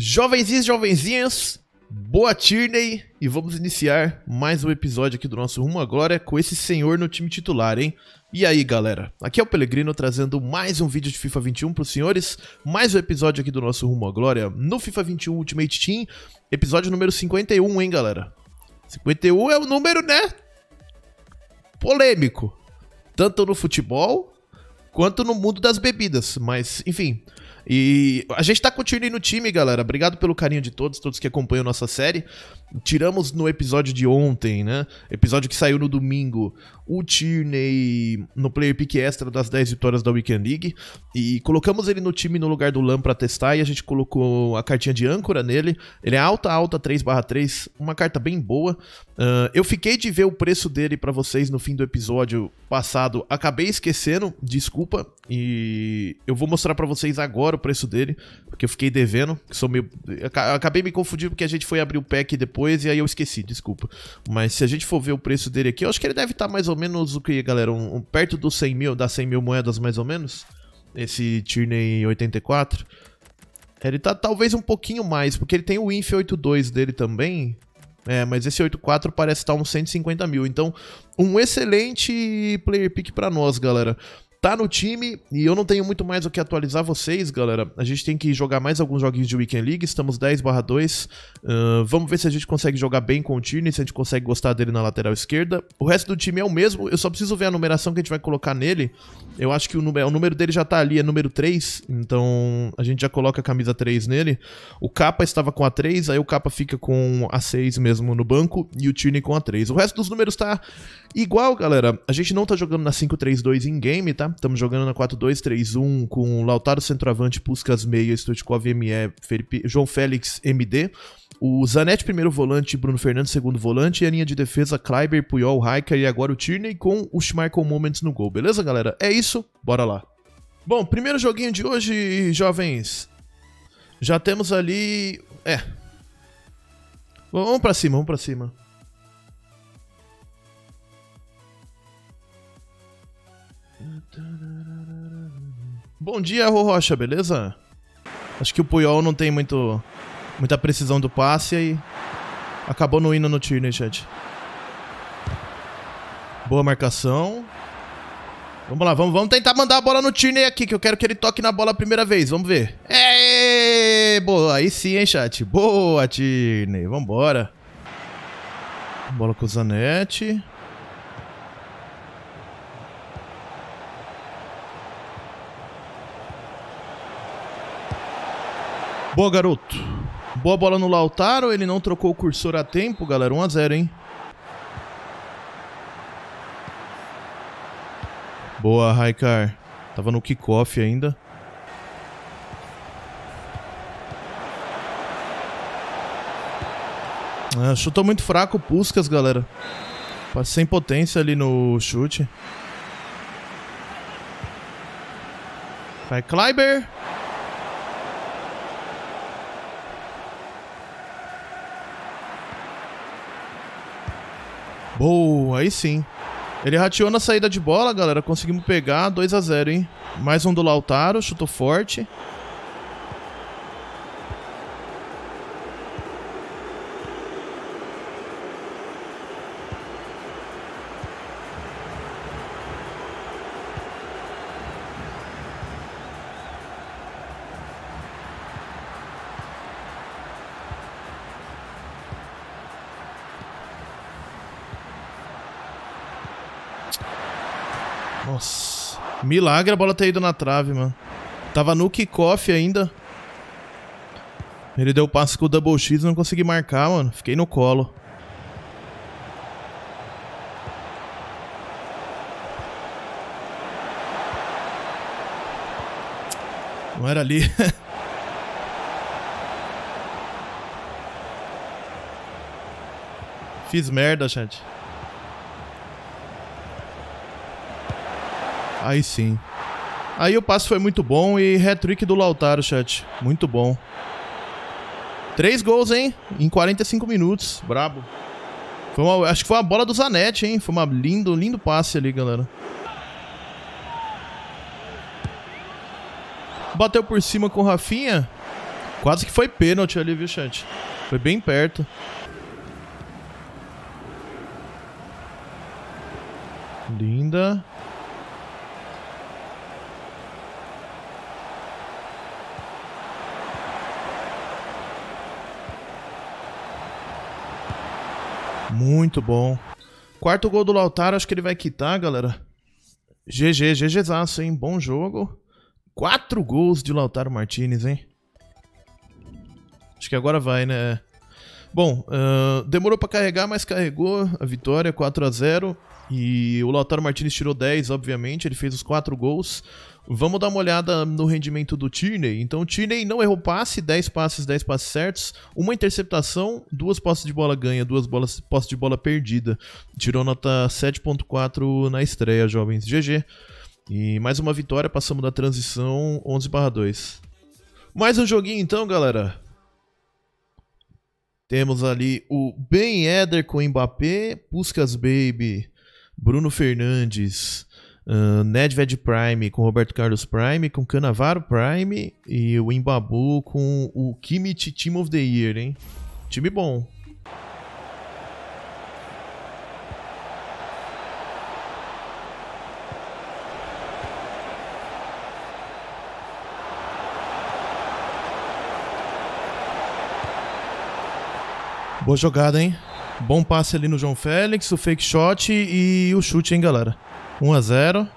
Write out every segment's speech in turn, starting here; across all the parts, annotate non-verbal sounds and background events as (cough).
Jovenzinhos, jovenzinhas, boa Tierney e vamos iniciar mais um episódio aqui do nosso Rumo à Glória com esse senhor no time titular, hein? E aí, galera? Aqui é o Pelegrino trazendo mais um vídeo de FIFA 21 para os senhores, mais um episódio aqui do nosso Rumo à Glória no FIFA 21 Ultimate Team, episódio número 51, hein, galera? 51 é o número, né? Polêmico, tanto no futebol quanto no mundo das bebidas, mas enfim, e a gente tá continuando no time, galera. Obrigado pelo carinho de todos, todos que acompanham nossa série. Tiramos no episódio de ontem, né? Episódio que saiu no domingo, o Tierney no Player Pick Extra das 10 vitórias da Weekend League. E colocamos ele no time no lugar do Lam pra testar. E a gente colocou a cartinha de âncora nele. Ele é alta, alta 3/3. Uma carta bem boa. Uh, eu fiquei de ver o preço dele para vocês no fim do episódio passado. Acabei esquecendo, desculpa. E eu vou mostrar para vocês agora o preço dele. Porque eu fiquei devendo. Sou meio... Acabei me confundindo porque a gente foi abrir o pack depois e aí eu esqueci, desculpa. Mas se a gente for ver o preço dele aqui, eu acho que ele deve estar tá mais ou menos o que, galera? Um, um, perto dos 100 mil, das 100 mil moedas mais ou menos. Esse Tierney 84. Ele tá talvez um pouquinho mais, porque ele tem o Inf 82 dele também. É, mas esse 84 parece estar uns 150 mil. Então, um excelente player pick para nós, galera tá no time e eu não tenho muito mais o que atualizar vocês, galera. A gente tem que jogar mais alguns joguinhos de Weekend League, estamos 10 2. Uh, vamos ver se a gente consegue jogar bem com o Tierney, se a gente consegue gostar dele na lateral esquerda. O resto do time é o mesmo, eu só preciso ver a numeração que a gente vai colocar nele. Eu acho que o número, o número dele já tá ali, é número 3, então a gente já coloca a camisa 3 nele. O Capa estava com a 3, aí o Capa fica com a 6 mesmo no banco e o Tierney com a 3. O resto dos números tá igual, galera. A gente não tá jogando na 5-3-2 em game, tá? Estamos jogando na 4-2-3-1 com Lautaro centroavante, Puskas meia, Stoichkov ME, Felipe, João Félix MD. O Zanetti primeiro volante, Bruno Fernandes segundo volante e a linha de defesa Kleiber, Puyol, Raika e agora o Tierney com o Schmeichel Moments no gol. Beleza, galera? É isso, bora lá. Bom, primeiro joguinho de hoje, jovens. Já temos ali... É. Vamos pra cima, vamos pra cima. Bom dia, Rô Rocha, beleza? Acho que o Puyol não tem muito, muita precisão do passe e acabou no hino no Tierney, chat. Boa marcação. Vamos lá, vamos, vamos tentar mandar a bola no Tierney aqui, que eu quero que ele toque na bola a primeira vez. Vamos ver. É, boa, aí sim, hein, chat. Boa, Tierney. Vambora. Bola com o Zanetti. Boa, garoto. Boa bola no Lautaro. Ele não trocou o cursor a tempo, galera. 1x0, hein? Boa, Raikar. Tava no kickoff ainda. Ah, chutou muito fraco o Puskas, galera. Sem potência ali no chute. Vai, Kleiber. Boa, aí sim. Ele rateou na saída de bola, galera. Conseguimos pegar 2 a 0 hein? Mais um do Lautaro, chutou forte. Milagre a bola ter ido na trave, mano. Tava no kickoff ainda. Ele deu passe com o double X e não consegui marcar, mano. Fiquei no colo. Não era ali. (laughs) Fiz merda, chat. Aí sim. Aí o passe foi muito bom e hat-trick do Lautaro, chat. Muito bom. Três gols, hein? Em 45 minutos. Brabo. Foi uma, acho que foi uma bola do Zanetti, hein? Foi um lindo, lindo passe ali, galera. Bateu por cima com o Rafinha. Quase que foi pênalti ali, viu, chat? Foi bem perto. Linda. Muito bom. Quarto gol do Lautaro, acho que ele vai quitar, galera. GG, GGzaço, hein? Bom jogo. Quatro gols de Lautaro Martinez, hein? Acho que agora vai, né? Bom, uh, demorou para carregar, mas carregou a vitória, 4 a 0 E o Lautaro Martinez tirou 10, obviamente, ele fez os 4 gols. Vamos dar uma olhada no rendimento do Tierney. Então, o Tierney não errou passe, 10 passes, 10 passes certos, uma interceptação, duas posses de bola ganha, duas bolas, posses de bola perdida. Tirou nota 7.4 na estreia, jovens. GG. E mais uma vitória, passamos da transição 11/2. Mais um joguinho então, galera. Temos ali o Ben Eder com Mbappé, Puskas Baby, Bruno Fernandes, uh, Nedved Prime com Roberto Carlos Prime, com Canavaro Prime e o Imbabu com o Kimmich Team of the Year, hein? Time bom. Boa jogada, hein? Bom passe ali no João Félix, o fake shot e o chute, hein, galera? 1 a 0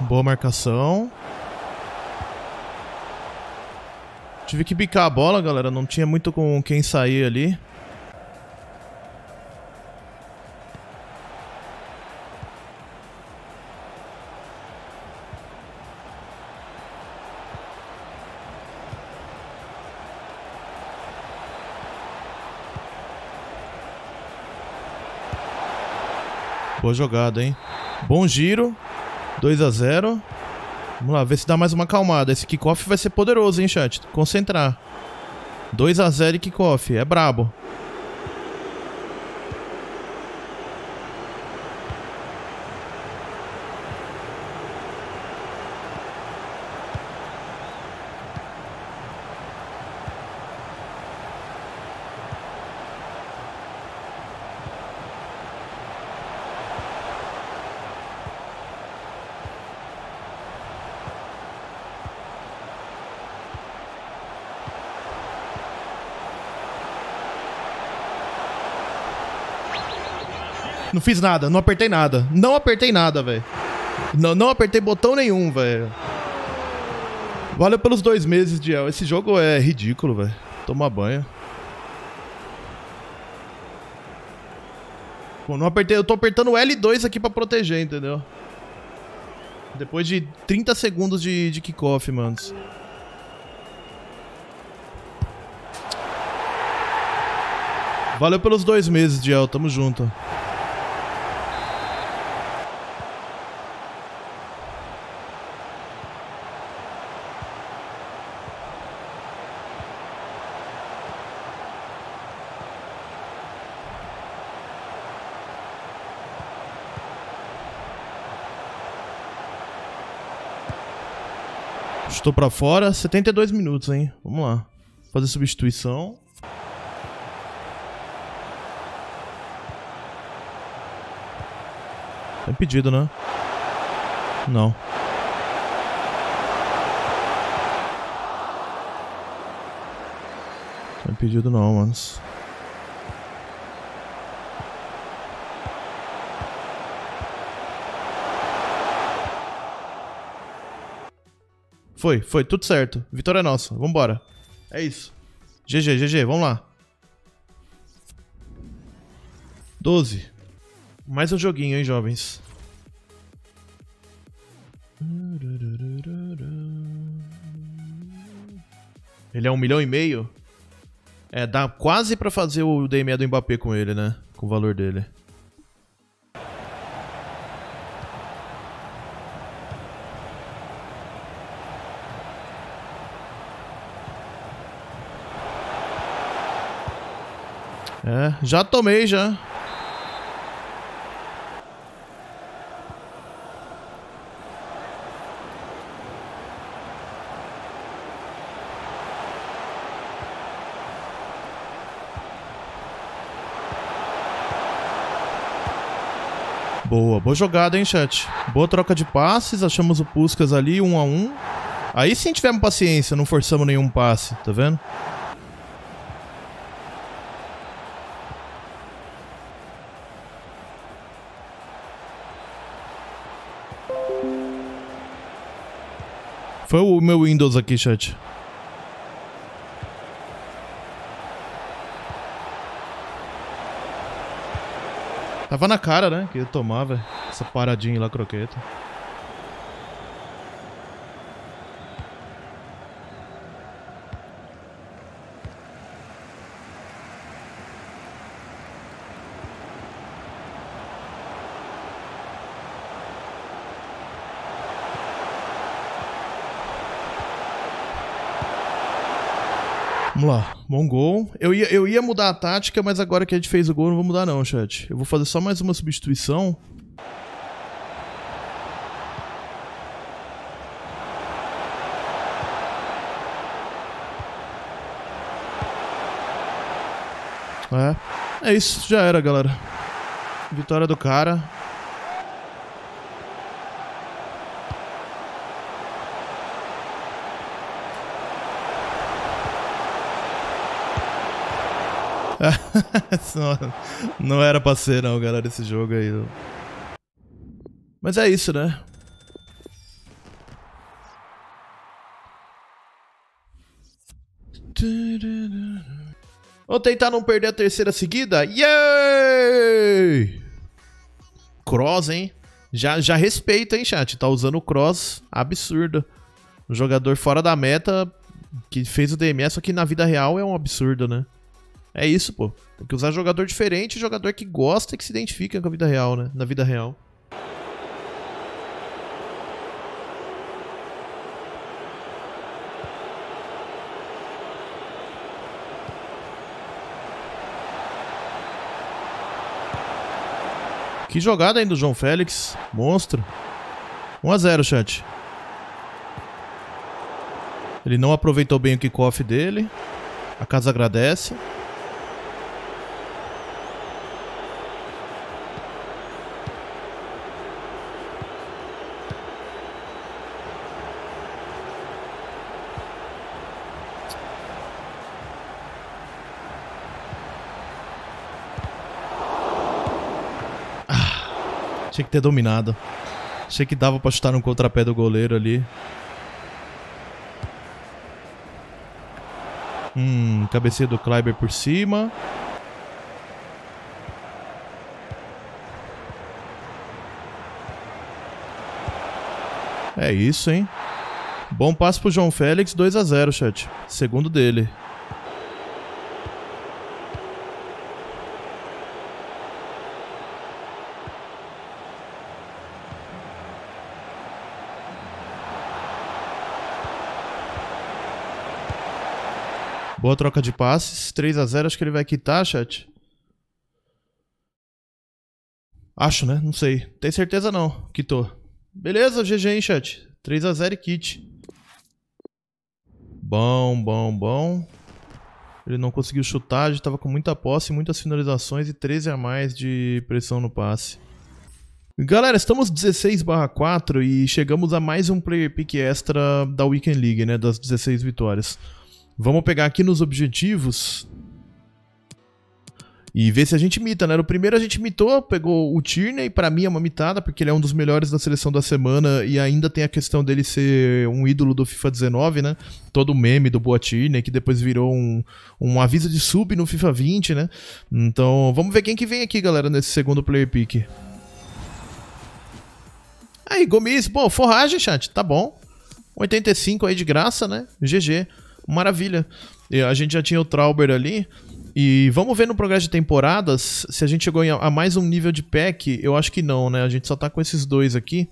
Boa marcação. Tive que bicar a bola, galera. Não tinha muito com quem sair ali. Boa jogada, hein? Bom giro. 2 a 0 Vamos lá, ver se dá mais uma calmada. Esse kickoff vai ser poderoso, hein, chat? Concentrar. 2 a 0 e kickoff. É brabo. Não fiz nada, não apertei nada. Não apertei nada, velho. Não, não apertei botão nenhum, velho. Valeu pelos dois meses de El. Esse jogo é ridículo, velho. Toma banho. Pô, não apertei. Eu tô apertando o L2 aqui pra proteger, entendeu? Depois de 30 segundos de, de kickoff, manos. Valeu pelos dois meses, Diel. Tamo junto. Estou para fora, 72 minutos, hein? Vamos lá. Fazer substituição. Tá impedido, né? Não. Tá impedido não, manos. Foi, foi, tudo certo. Vitória é nossa. Vambora. É isso. GG, GG, vamos lá. 12. Mais um joguinho, hein, jovens. Ele é um milhão e meio? É, dá quase pra fazer o DME do Mbappé com ele, né? Com o valor dele. É, já tomei já. Boa, boa jogada, hein, chat. Boa troca de passes, achamos o Puskas ali, um a um. Aí sim tivemos paciência, não forçamos nenhum passe, tá vendo? Foi o meu Windows aqui, chat. Tava na cara, né? Que ia tomar, velho. Essa paradinha lá, croqueta. Vamos lá, bom gol. Eu ia, eu ia mudar a tática, mas agora que a gente fez o gol, não vou mudar não, chat. Eu vou fazer só mais uma substituição. É, é isso, já era, galera. Vitória do cara. Não, era pra ser não, galera, esse jogo aí. Mas é isso, né? Vou tentar não perder a terceira seguida. Yay! Cross, hein? Já, já respeita, hein, chat? Tá usando o cross absurdo. Um jogador fora da meta que fez o DMS, só que na vida real é um absurdo, né? É isso, pô. Tem que usar jogador diferente, jogador que gosta e que se identifica com a vida real, né? Na vida real. Que jogada aí do João Félix. Monstro. 1x0, chat. Ele não aproveitou bem o kickoff dele. A casa agradece. Tinha que ter dominado. Achei que dava pra chutar no contrapé do goleiro ali. Hum, cabeceio do Kleiber por cima. É isso, hein? Bom passo pro João Félix, 2 a 0 chat. Segundo dele. Boa troca de passes. 3 a 0 acho que ele vai quitar, chat. Acho, né? Não sei. Tem certeza não. Quitou. Beleza, GG, hein, chat. 3 a 0 e kit. Bom, bom, bom. Ele não conseguiu chutar, gente tava com muita posse, muitas finalizações e 13 a mais de pressão no passe. Galera, estamos 16 4 e chegamos a mais um player pick extra da Weekend League, né? Das 16 vitórias. Vamos pegar aqui nos objetivos e ver se a gente imita, né? No primeiro a gente imitou, pegou o Tierney, para mim é uma mitada, porque ele é um dos melhores da seleção da semana e ainda tem a questão dele ser um ídolo do FIFA 19, né? Todo o meme do Boa Tierney, que depois virou um, um aviso de sub no FIFA 20, né? Então, vamos ver quem que vem aqui, galera, nesse segundo player pick. Aí, Gomes, pô, forragem, chat, tá bom. 85 aí de graça, né? GG. Maravilha. A gente já tinha o Trauber ali. E vamos ver no progresso de temporadas se a gente chegou a mais um nível de pack. Eu acho que não, né? A gente só tá com esses dois aqui.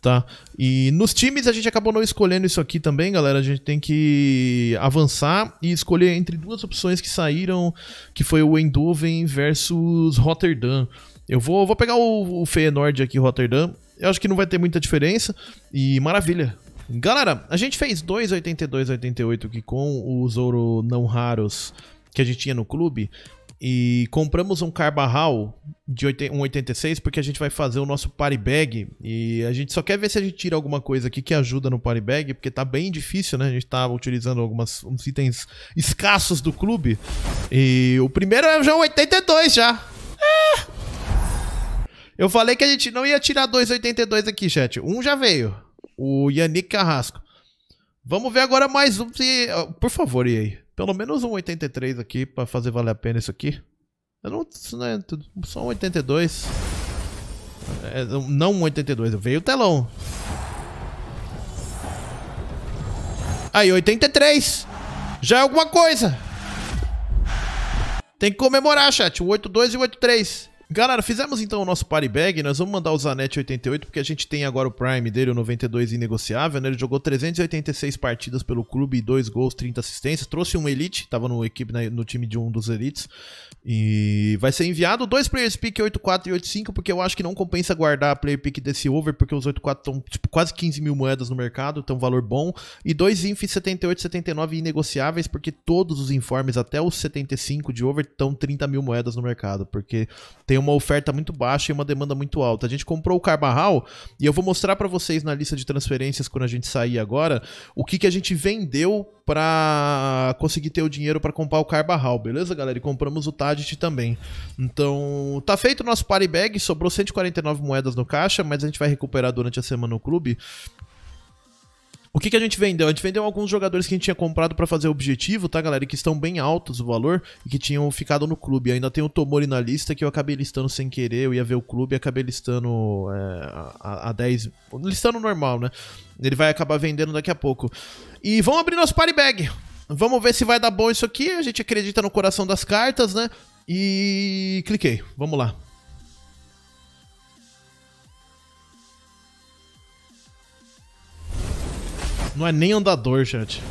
Tá? E nos times a gente acabou não escolhendo isso aqui também, galera. A gente tem que avançar e escolher entre duas opções que saíram, que foi o Eindhoven versus Rotterdam. Eu vou, vou pegar o, o Feyenoord aqui, Rotterdam. Eu acho que não vai ter muita diferença. E maravilha. Galera, a gente fez 2,82, 88 aqui com os ouro não raros que a gente tinha no clube. e compramos um Carbarral de 1,86 porque a gente vai fazer o nosso party bag e a gente só quer ver se a gente tira alguma coisa aqui que ajuda no party bag, porque tá bem difícil, né? A gente tá utilizando alguns uns itens escassos do clube. E o primeiro é já 82 já. É. Eu falei que a gente não ia tirar 2,82 aqui, chat. Um já veio. O Yannick Carrasco. Vamos ver agora mais um. Por favor, e aí? Pelo menos um 83 aqui pra fazer valer a pena isso aqui. Eu não, não é só um 82. É, não um 82, veio o telão. Aí, 83. Já é alguma coisa. Tem que comemorar, chat. O 82 e o 83. Galera, fizemos então o nosso party bag, nós vamos mandar o Zanetti 88, porque a gente tem agora o Prime dele, o 92 inegociável, né? Ele jogou 386 partidas pelo clube, 2 gols, 30 assistências, trouxe um Elite, tava no, equipe, no time de um dos Elites, e vai ser enviado dois Players Pick 84 e 85, porque eu acho que não compensa guardar a Player Pick desse over, porque os 84 estão tipo, quase 15 mil moedas no mercado, então valor bom, e dois Inf 78 e 79 inegociáveis, porque todos os informes até os 75 de over estão 30 mil moedas no mercado, porque tem tem uma oferta muito baixa e uma demanda muito alta. A gente comprou o Carbarral e eu vou mostrar para vocês na lista de transferências quando a gente sair agora o que, que a gente vendeu para conseguir ter o dinheiro para comprar o Carbarral, beleza, galera? E compramos o Tadit também. Então, tá feito o nosso party bag, sobrou 149 moedas no caixa, mas a gente vai recuperar durante a semana no clube. O que, que a gente vendeu? A gente vendeu alguns jogadores que a gente tinha comprado para fazer objetivo, tá, galera? E que estão bem altos o valor e que tinham ficado no clube. Ainda tem o Tomori na lista que eu acabei listando sem querer. Eu ia ver o clube e acabei listando é, a, a 10. Listando normal, né? Ele vai acabar vendendo daqui a pouco. E vamos abrir nosso party bag. Vamos ver se vai dar bom isso aqui. A gente acredita no coração das cartas, né? E cliquei. Vamos lá. Não é nem andador, chat.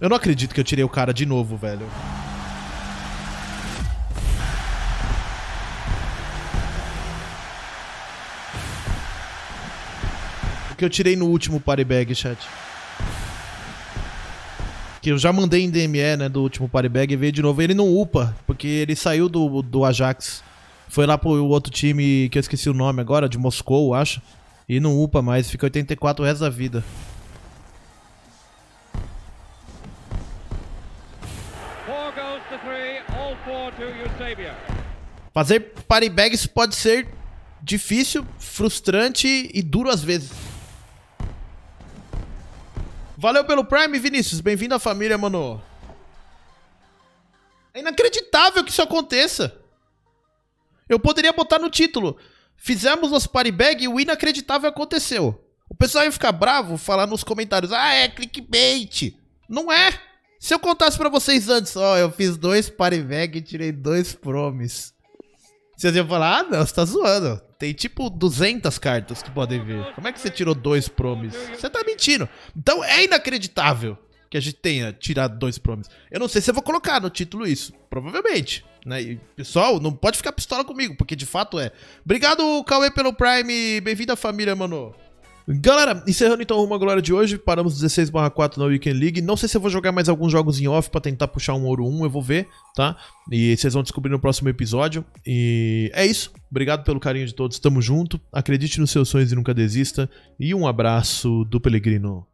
Eu não acredito que eu tirei o cara de novo, velho. O que eu tirei no último party bag, chat. Que eu já mandei em DME, né, do último party bag e veio de novo. Ele não upa, porque ele saiu do, do Ajax. Foi lá pro outro time que eu esqueci o nome agora, de Moscou, acho. E não upa mais, fica 84 o resto da vida. Fazer party bags pode ser difícil, frustrante e duro às vezes. Valeu pelo Prime, Vinícius. Bem-vindo à família, mano. É inacreditável que isso aconteça. Eu poderia botar no título. Fizemos nosso party bag e o inacreditável aconteceu. O pessoal ia ficar bravo, falar nos comentários: "Ah, é clickbait". Não é. Se eu contasse para vocês antes, ó, eu fiz dois party bag e tirei dois promis. Vocês iam falar: "Ah, não, você tá zoando". Tem tipo 200 cartas que podem ver. Como é que você tirou dois promis? Você tá mentindo. Então é inacreditável que a gente tenha tirado dois promis. Eu não sei se eu vou colocar no título isso. Provavelmente. Né? E, pessoal, não pode ficar pistola comigo, porque de fato é. Obrigado, Cauê, pelo Prime. Bem-vindo à família, mano. Galera, encerrando então uma glória de hoje, paramos 16 4 na Weekend League. Não sei se eu vou jogar mais alguns jogos em off para tentar puxar um ouro 1, eu vou ver, tá? E vocês vão descobrir no próximo episódio. E é isso. Obrigado pelo carinho de todos, tamo junto. Acredite nos seus sonhos e nunca desista. E um abraço do Pelegrino.